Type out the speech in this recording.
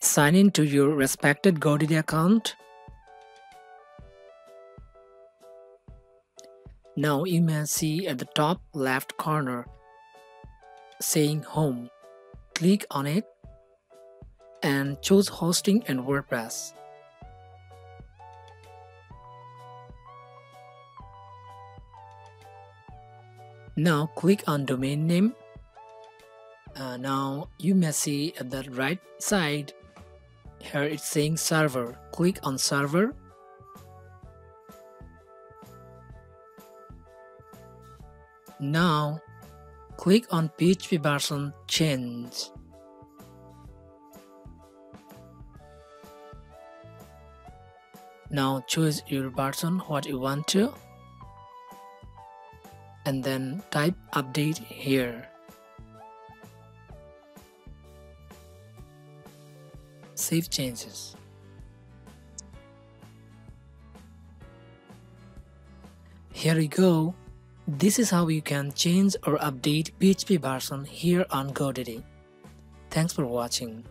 sign in to your respected GoDaddy account. Now you may see at the top left corner saying home. Click on it and choose hosting and WordPress. Now click on domain name. Uh, now you may see at the right side here it's saying server. Click on server. Now click on PHP version change. Now choose your version what you want to and then type update here. Save changes. Here we go. This is how you can change or update PHP version here on GoDaddy. Thanks for watching.